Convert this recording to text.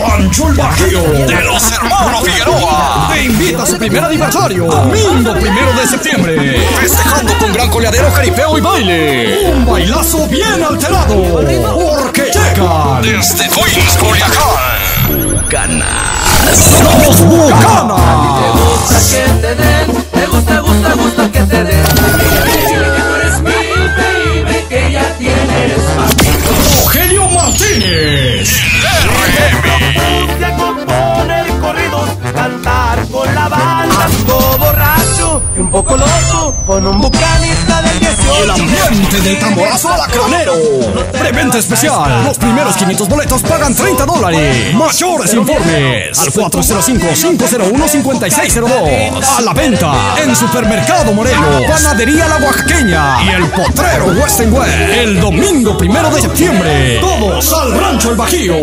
Rancho El Bajío de los hermanos Figueroa. te invita a su primer aniversario, domingo primero de septiembre. Festejando con gran coleadero, jaripeo y baile. Un bailazo bien alterado, porque llegan Desde Queens, Culiacán. Ganas. los Bucanas. Un poco loco, con un bucanista del 18. El ambiente del tamborazo alacranero. Preventa especial. Los primeros 500 boletos pagan 30 dólares. Mayores informes al 405-501-5602. A la venta en Supermercado Moreno, Panadería La Oaxaqueña y el Potrero Western West. El domingo primero de septiembre. Todos al Rancho El Bajío.